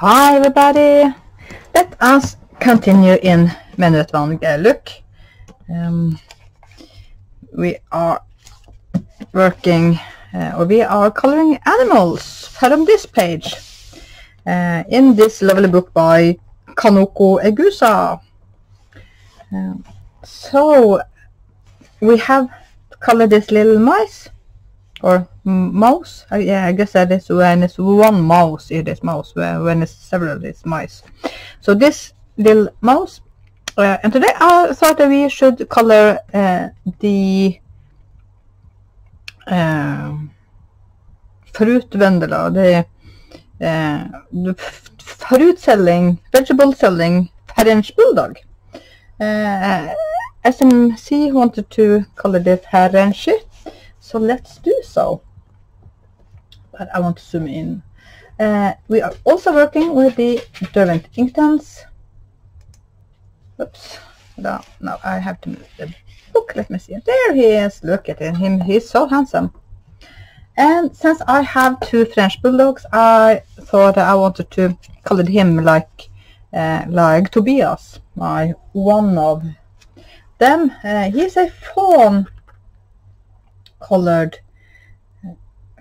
Hi everybody! Let us continue in Menuettvang look. Um, we are working uh, or we are coloring animals from this page uh, in this lovely book by Kanoko Egusa. Um, so we have colored this little mice or mouse. Uh, yeah, I guess that is when it's one mouse, it is mouse. When, it's several, it's mice. So this little mouse. Uh, and today I thought that we should color uh, the uh, fruitvendela, the, uh, the fruit selling, vegetable selling French bulldog. Uh, SMC wanted to color the Frenchie so let's do so. But I want to zoom in. Uh, we are also working with the Derwent Inktense. Oops. No, no, I have to move the book. Let me see. There he is. Look at him. He's so handsome. And since I have two French bulldogs, I thought I wanted to color him like uh, like Tobias, my one of them. Uh, he's a fawn colored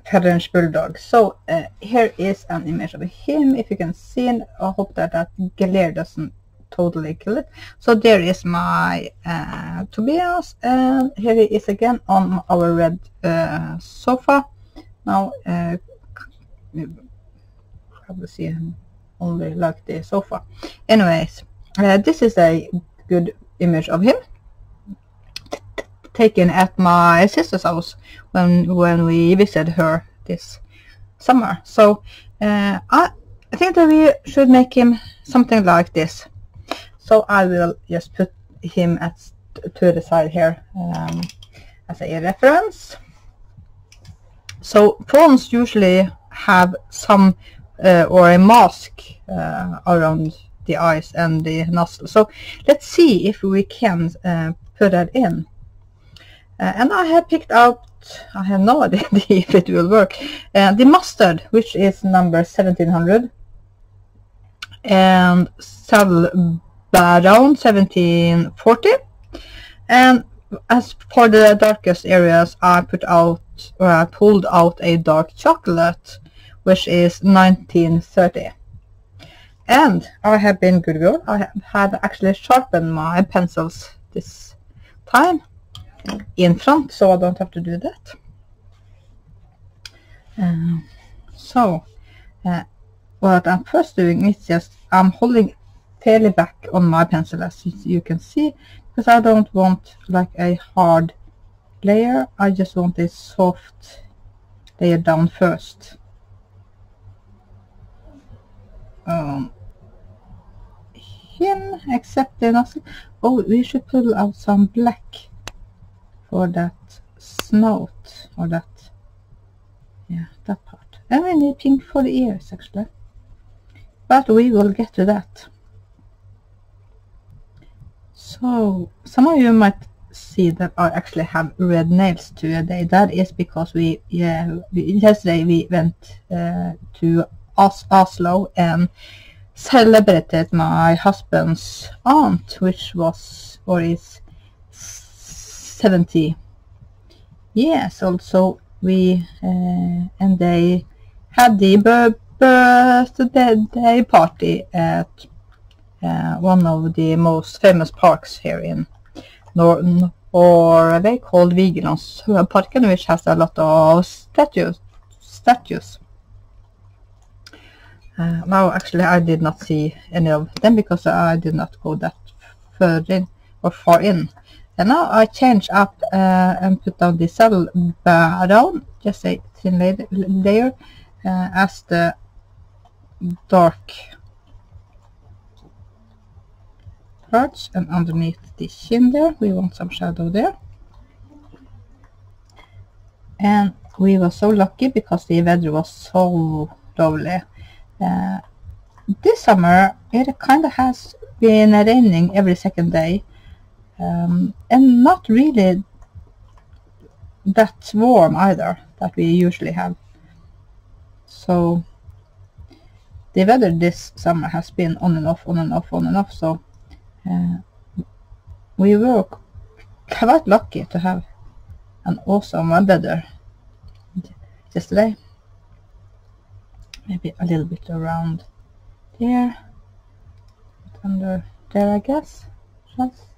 French Bulldog. So uh, here is an image of him, if you can see it. I hope that that glare doesn't totally kill it. So there is my uh, Tobias, and here he is again on our red uh, sofa. Now, uh, probably see him only like the sofa. Anyways, uh, this is a good image of him taken at my sister's house when when we visited her this summer. So uh, I, I think that we should make him something like this. So I will just put him at to the side here um, as a reference. So phones usually have some uh, or a mask uh, around the eyes and the nostril. So let's see if we can uh, put that in. Uh, and I have picked out, I have no idea if it will work, uh, the mustard, which is number 1700, and saddle brown 1740. And as for the darkest areas, I put out, or I pulled out a dark chocolate, which is 1930. And I have been good girl. I have actually sharpened my pencils this time in front so I don't have to do that. Uh, so uh, what I'm first doing is just I'm holding fairly back on my pencil as you can see because I don't want like a hard layer. I just want a soft layer down first. Um, him except the nostril oh we should pull out some black for that snout or that yeah that part. And we need pink for the ears actually. But we will get to that. So some of you might see that I actually have red nails today that is because we yeah we, yesterday we went uh, to Os Oslo and celebrated my husband's aunt which was or is 70 yes also we uh, and they had the birthday party at uh, one of the most famous parks here in Nor Norway called Vigelandsparken which has a lot of statues statues. Uh, now actually I did not see any of them because I did not go that further in or far in and now I change up uh, and put down the saddle just a thin layer, uh, as the dark parts and underneath the chin there we want some shadow there. And we were so lucky because the weather was so lovely. Uh, this summer it kind of has been raining every second day um, and not really that warm either that we usually have so the weather this summer has been on and off, on and off, on and off. So uh, we were quite lucky to have an awesome weather yesterday. Maybe a little bit around there, under there, I guess. Just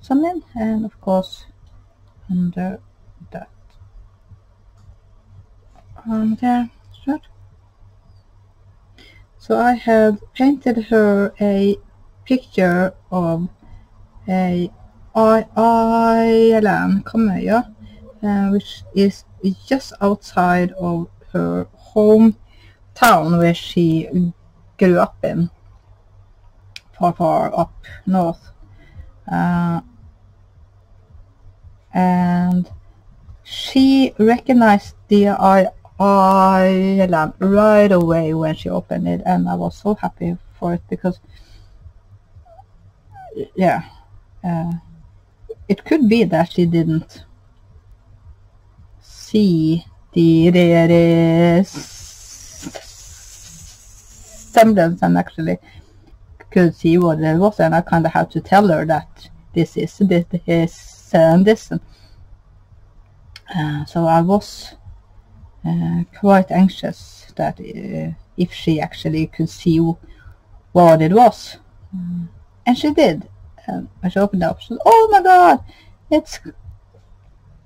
some in, and of course under that. Um, there, right. So I have painted her a picture of a island, Kamøya, uh, which is just outside of her hometown where she grew up in, far, far up north. Uh, and she recognized the island right away when she opened it and I was so happy for it because yeah uh, it could be that she didn't see the resemblance and actually could see what it was and I kind of had to tell her that this is this is this uh, so I was uh, quite anxious that uh, if she actually could see what it was. And she did. When she opened up, she said, oh my god, it's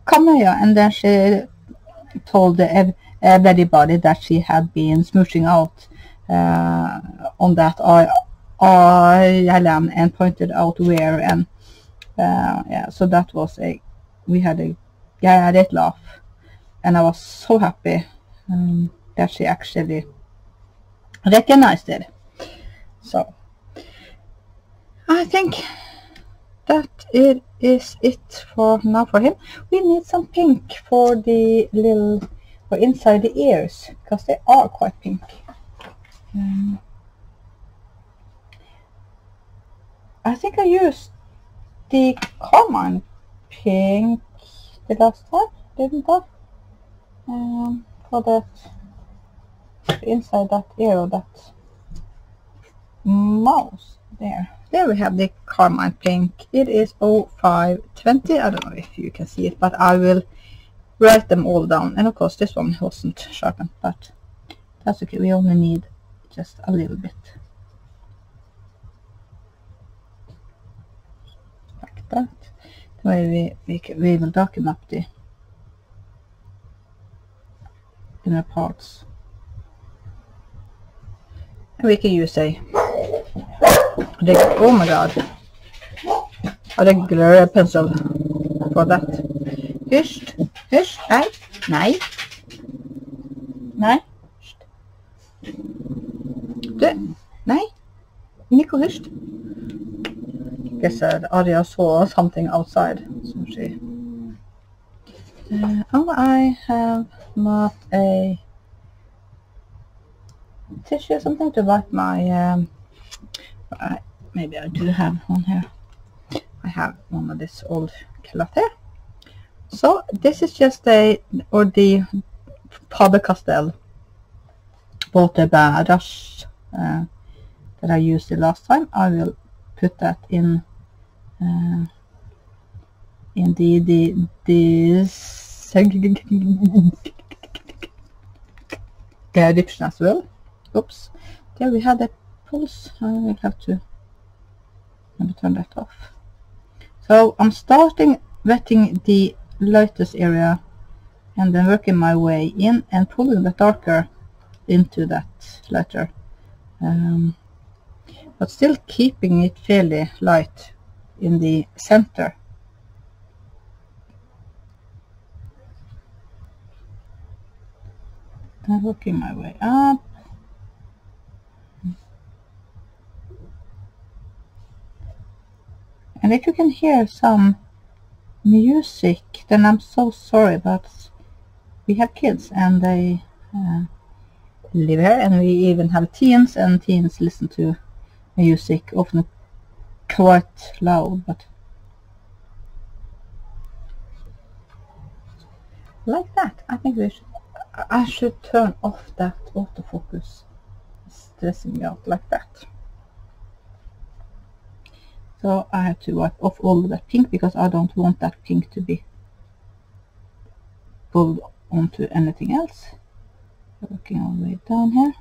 Kamøya. And then she told everybody that she had been smooching out uh, on that island and pointed out where. And uh, yeah, so that was a, we had a great laugh and I was so happy um, that she actually recognized it. So I think that it is it for now for him. We need some pink for the little or inside the ears because they are quite pink. Um, I think I used the carmine pink the last time, didn't I? um, for that inside that arrow, that mouse there. There we have the carmine pink. It is 0520 I don't know if you can see it but I will write them all down. And of course this one wasn't sharpened but that's okay. We only need just a little bit that the way we, we, can, we will darken up the inner parts. And we can use a, oh my god, a regular pencil for that. Hysj, hysj, nej, nej, nej, du, nej, Nico hysj. Guess uh, Aria saw something outside, so she uh, oh, I have not a tissue or something to wipe my, um, I, maybe I do have one here. I have one of this old cloth here. So this is just a, or the Faber-Castell water brush uh, that I used the last time. I will put that in uh, in the, the this description as well. Oops. There we had that pulse. I will have to maybe turn that off. So I'm starting wetting the lightest area and then working my way in and pulling the darker into that lighter. Um, but still keeping it fairly light in the center. I'm working my way up. And if you can hear some music, then I'm so sorry, but we have kids and they uh, live here and we even have teens and teens listen to music, often quite loud, but like that. I think we should I should turn off that autofocus stressing me out like that. So I have to wipe off all of that pink because I don't want that pink to be pulled onto anything else. Working all the way down here.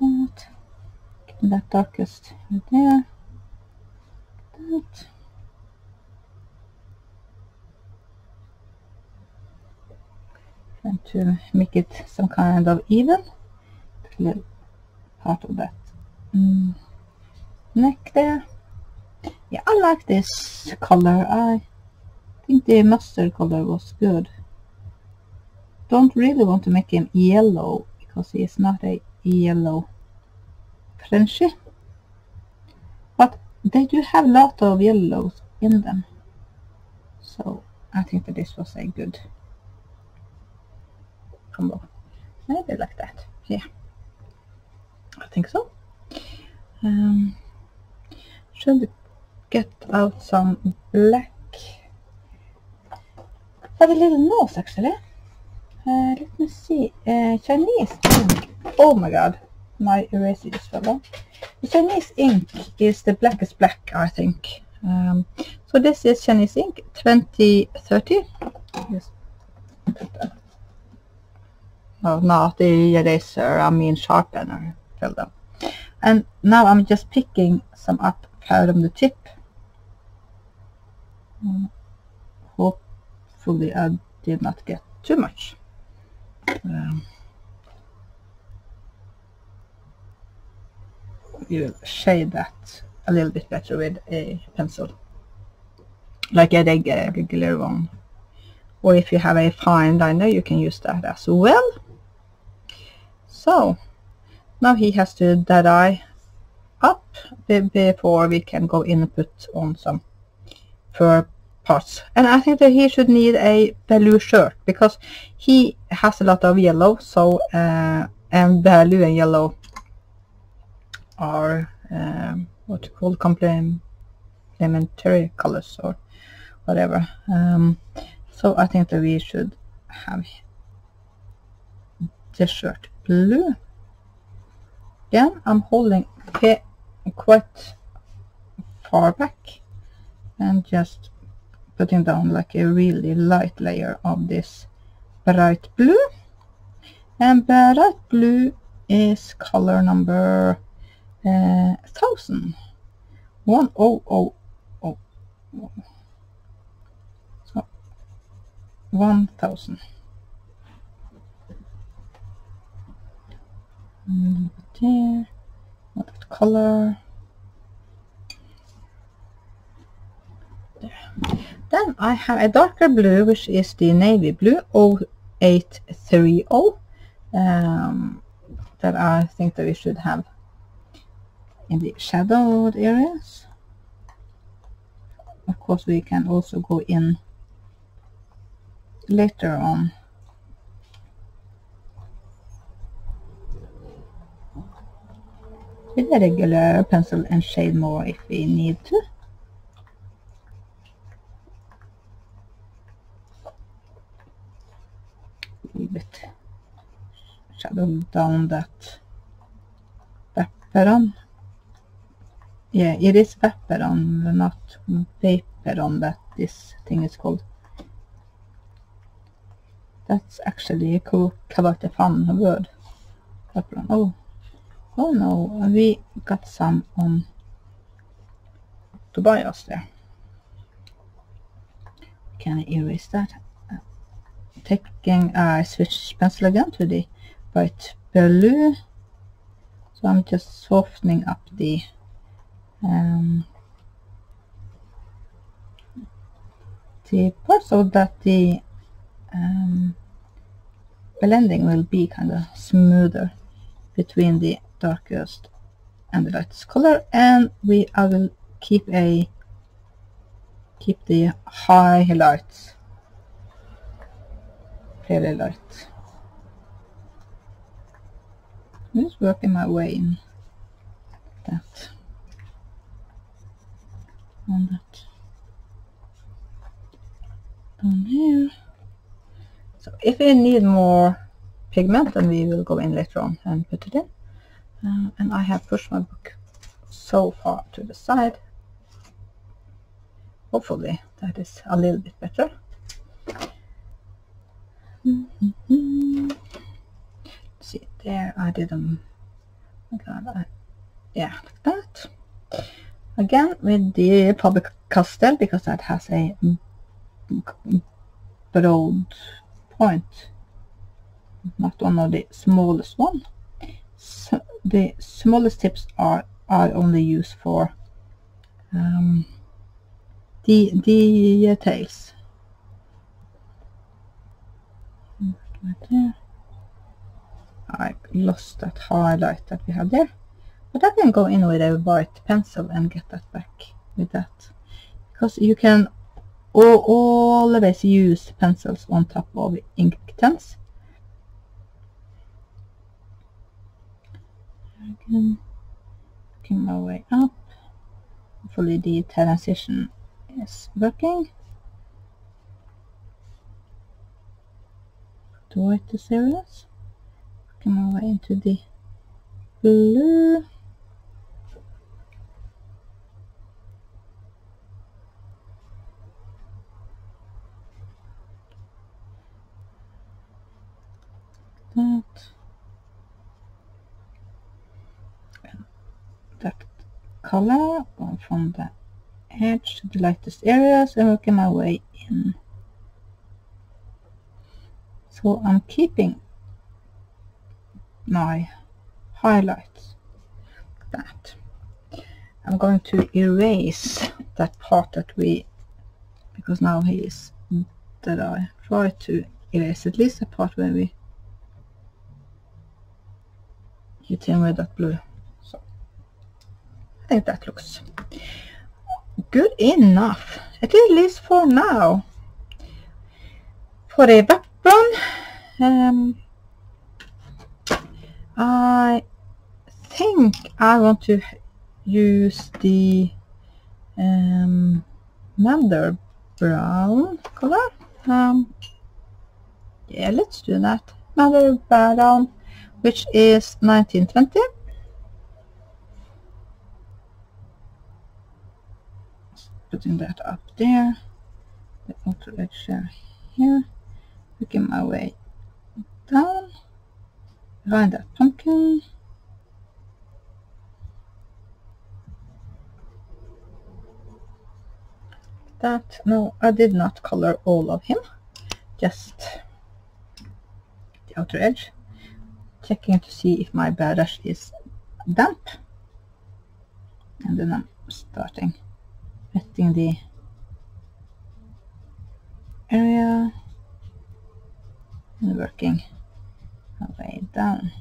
That. That darkest right there. That. and to make it some kind of even? Little part of that. Mm. neck there. Yeah I like this color. I think the mustard color was good. Don't really want to make him yellow because he is not a yellow Frenchie. But they do have a lot of yellows in them so I think that this was a good combo. Maybe like that. Yeah. I think so. Um, should get out some black. Have a little nose actually. Uh, let me see. Uh, Chinese. Oh my god. My eraser just fell off. The Chinese ink is the blackest black, I think. Um, so this is Chinese ink 2030. Just put no, not the eraser, I mean sharpener. Them. And now I'm just picking some up from the tip. Mm, hopefully I did not get too much. Um, you shade that a little bit better with a pencil like a regular one or if you have a fine liner you can use that as well so now he has to dead eye up before we can go in and put on some fur parts. And I think that he should need a blue shirt because he has a lot of yellow. So uh, and blue and yellow are um, what you call complementary colors or whatever. Um, so I think that we should have the shirt blue. Again, I'm holding it quite far back and just putting down like a really light layer of this bright blue. And bright blue is color number uh, 1000. 1000. So 1000. and there what color there. then I have a darker blue which is the navy blue 0830 um, that I think that we should have in the shadowed areas of course we can also go in later on with a regular pencil and shade more if we need to. A little bit shadow down that on. Yeah, it is on, not on that this thing is called. That's actually a cool, a fun word. Oh, Oh no, we got some on Tobias there. Can I erase that? Taking, uh, switch pencil again to the bright blue. So I'm just softening up the um, the part so that the um, blending will be kind of smoother between the darkest and the lightest color and we I will keep a keep the highlights fairly light I'm just working my way in that on that down here so if we need more pigment then we will go in later on and put it in Uh, and I have pushed my book so far to the side. Hopefully that is a little bit better. Mm -hmm. See there I did them. I, yeah, like that. Again with the public Castell because that has a broad point. Not one of the smallest one. So the smallest tips are are only used for um, the the tails right there. I lost that highlight that we had there but I can go in with a white pencil and get that back with that. Because you can always use pencils on top of ink pens again working my way up. Hopefully the transition is working. The white areas working my way into the blue that and that color going from the edge to the lightest areas and working my way in. So I'm keeping my highlights. That. I'm going to erase that part that we because now he is that I try to erase at least the part where we hit him with that blue. Think that looks good enough, at least for now. For the background, um, I think I want to use the um, Madder brown color. Um, yeah, let's do that. Madder brown which is 1920. Putting that up there, the outer edge here, working my way down, behind that pumpkin. That, no, I did not color all of him, just the outer edge. Checking to see if my brush is damp. And then I'm starting wetting the area and working my way down.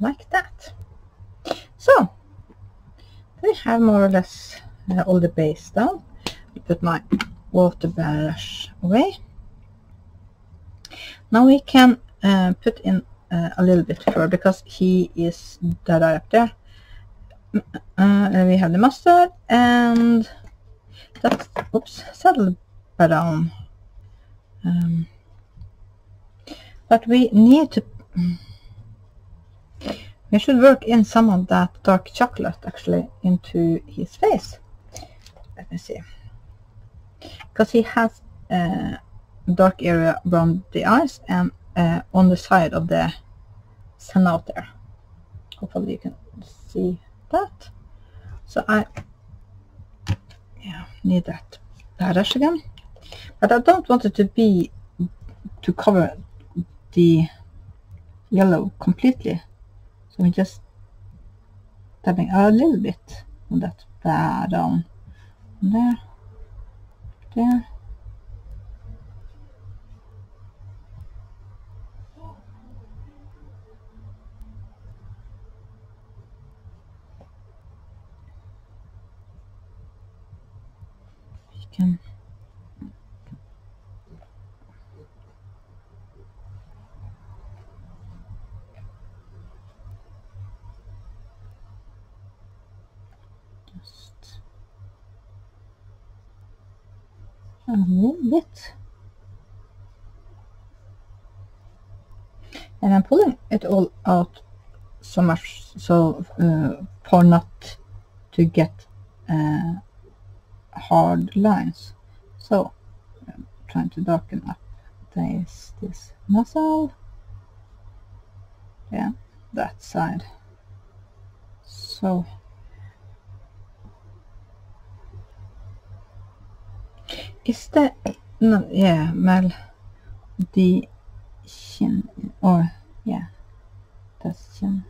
Like that. So, I have more or less uh, all the base down. I put my water brush away. Now we can uh, put in uh, a little bit fur because he is that up there. Uh, and we have the mustard and that's oops saddle brown. Um, but we need to we should work in some of that dark chocolate actually into his face. Let me see. Because he has a dark area around the eyes and uh, on the side of the there. Hopefully you can see that. So I yeah, need that brush again. But I don't want it to be to cover the yellow completely. So we're just tapping a little bit on that down there, there. You can a little bit. And I'm pulling it all out so much so uh, for not to get uh, hard lines. So I'm trying to darken up this, this muscle. Yeah, that side. So is that no yeah well the chin or yeah that's chin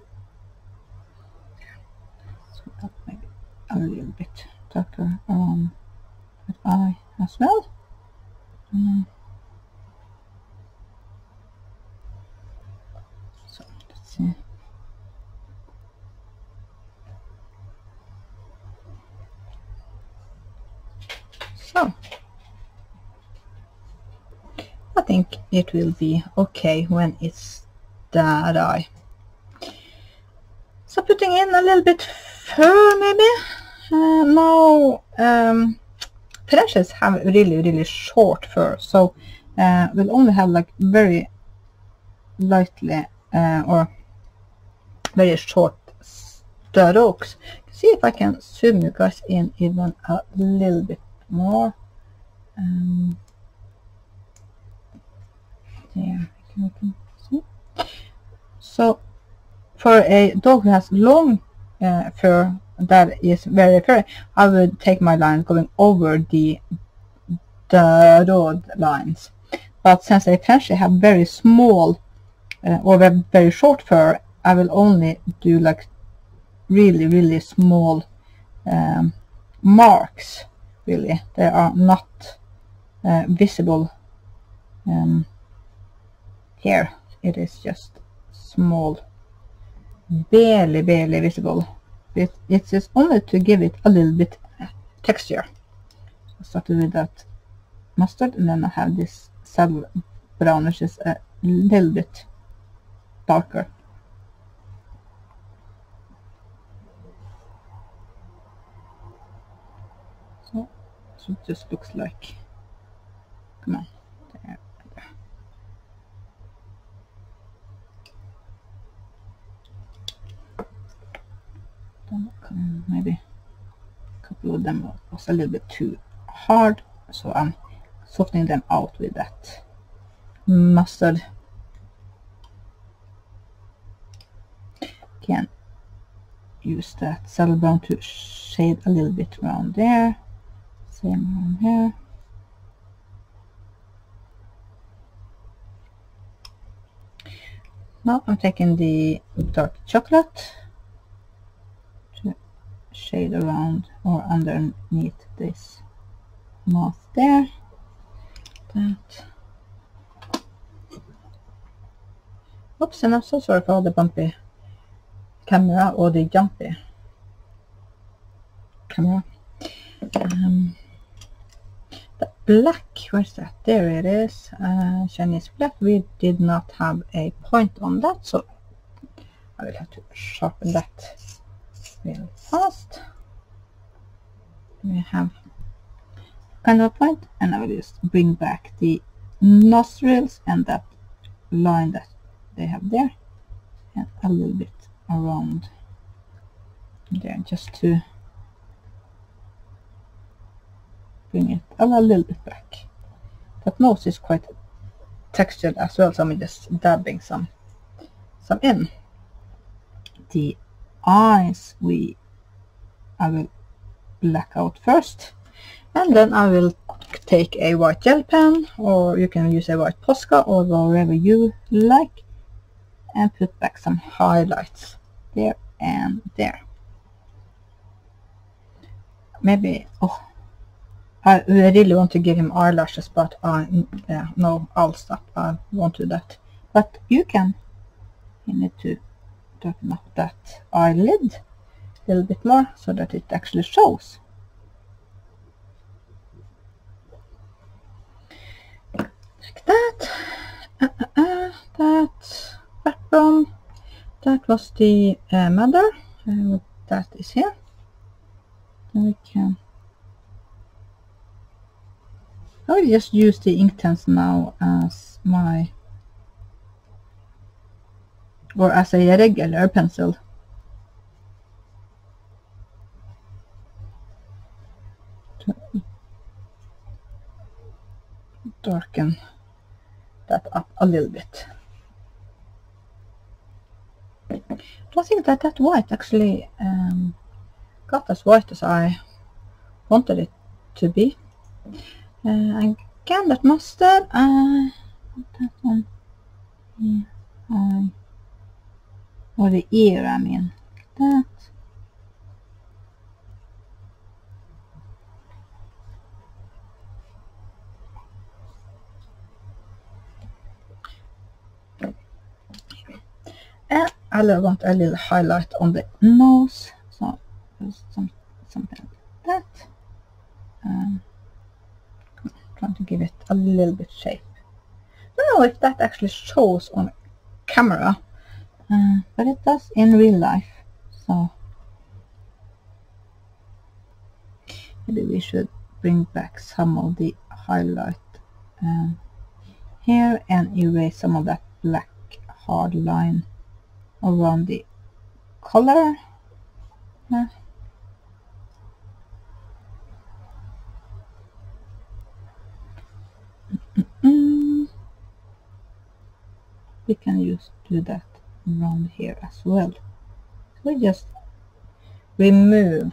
so that maybe a little bit darker around eye as well so let's see so I think it will be okay when it's that eye. So putting in a little bit fur maybe. Uh, now um, Frenchies have really really short fur so uh, we'll only have like very lightly uh, or very short strokes. See if I can zoom you guys in even a little bit more. Um, there, you can see. So, for a dog who has long uh, fur that is very furry, I would take my line going over the the road lines. But since they potentially have very small uh, or very short fur, I will only do like really really small um, marks really. They are not uh, visible um, here. It is just small barely barely visible it, it's just only to give it a little bit uh, texture. I started with that mustard and then I have this saddle brown which is a little bit darker. So, so it just looks like come on there, there. Then Mm, maybe a couple of them was a little bit too hard so I'm softening them out with that mustard. Can use that saddle brown to shade a little bit around there. Same around here. Now I'm taking the dark chocolate shade around or underneath this mouth there. That. Oops and I'm so sorry for all the bumpy camera or the jumpy camera um, the black where's that? There it is uh, Chinese black. We did not have a point on that so I will have to sharpen that real fast we have kind of a point and I will just bring back the nostrils and that line that they have there and a little bit around there just to bring it a little bit back. That nose is quite textured as well, so I'm just dabbing some some in. The eyes we I will black out first. And then I will take a white gel pen or you can use a white Posca or whatever you like and put back some highlights there and there. Maybe oh I really want to give him eyelashes but I yeah, no I'll stop. I won't do that. But you can. You need to darken up that eyelid. A little bit more so that it actually shows. Like that. Uh, uh, uh, that backbone. That was the uh, mother. Uh, that is here. And we can I will just use the ink Inktense now as my or as a regular pencil. Darken that up a little bit. I think that that white actually um, got as white as I wanted it to be. Uh, again, that mustard, uh, that one, yeah, uh, or the ear, I mean, that. And I want a little highlight on the nose, so some, something like that. Um, trying to give it a little bit shape. I don't know if that actually shows on camera, uh, but it does in real life. So maybe we should bring back some of the highlight um, here and erase some of that black hard line around the. Mm. We can use do that around here as well. We just remove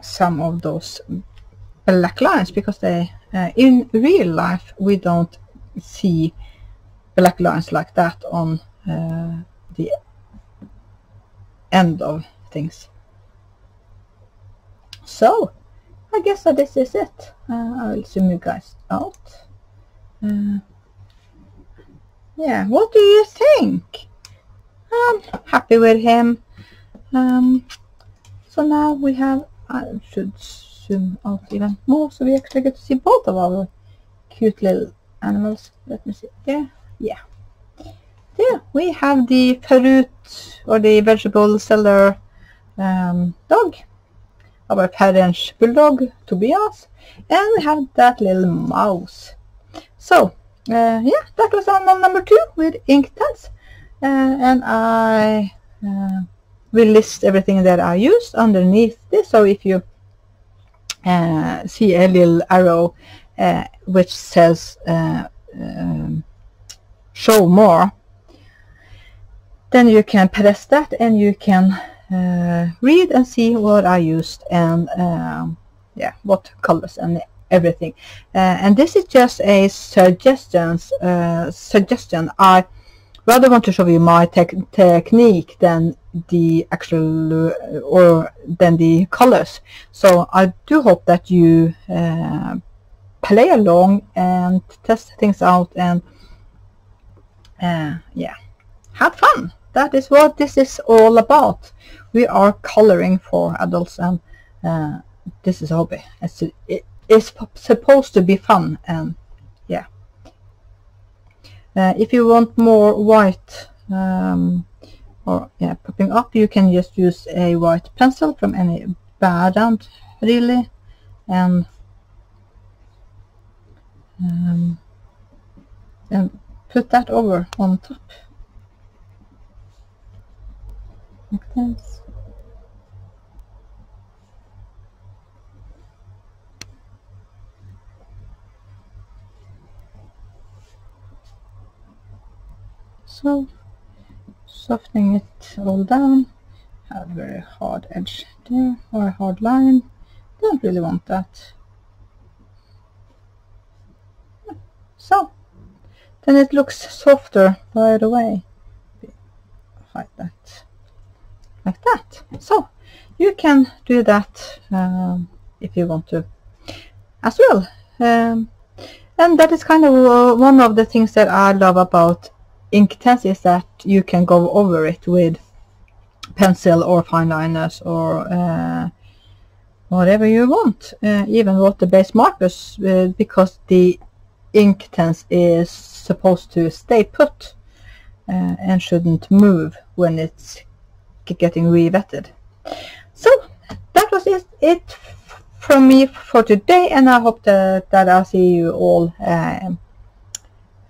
some of those black lines because they uh, in real life we don't see black lines like that on uh, the end of things. So I guess that this is it. Uh, I will zoom you guys out. Yeah, what do you think? I'm happy with him. Um, so now we have, I should zoom out even more so we actually get to see both of our cute little animals. Let me see. Yeah. There we have the fruit or the vegetable seller um, dog our parents bulldog Tobias and we have that little mouse so uh, yeah that was animal number two with Inktense uh, and I uh, will list everything that I used underneath this. So if you see a little arrow which says um, show more then you can press that and you can read and see what I used and yeah what colors and everything. Uh, and this is just a suggestions uh, suggestion. I rather want to show you my te technique than the actual uh, or than the colors. So I do hope that you play along and test things out and uh, yeah have fun. That is what this is all about. We are coloring for adults and uh, this is a hobby. It's, it is supposed to be fun and yeah. Uh, if you want more white um, or yeah popping up you can just use a white pencil from any brand really. And um, and put that over on top. Like this. So, softening it all down, have a very hard edge there, or a hard line, don't really want that. So, then it looks softer right away. Like that like that. So you can do that um, if you want to as well. Um, and that is kind of uh, one of the things that I love about Inktense is that you can go over it with pencil or fine liners or uh, whatever you want, uh, even water-based markers uh, because the Inktense is supposed to stay put uh, and shouldn't move when it's getting revetted. So that was it, it from me for today and I hope that, that I'll see you all uh,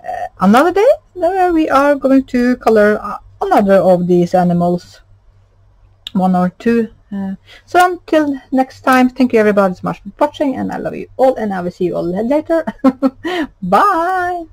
uh, another day where we are going to color another of these animals. One or two. Uh, so until next time thank you everybody so much for watching and I love you all and I will see you all later. Bye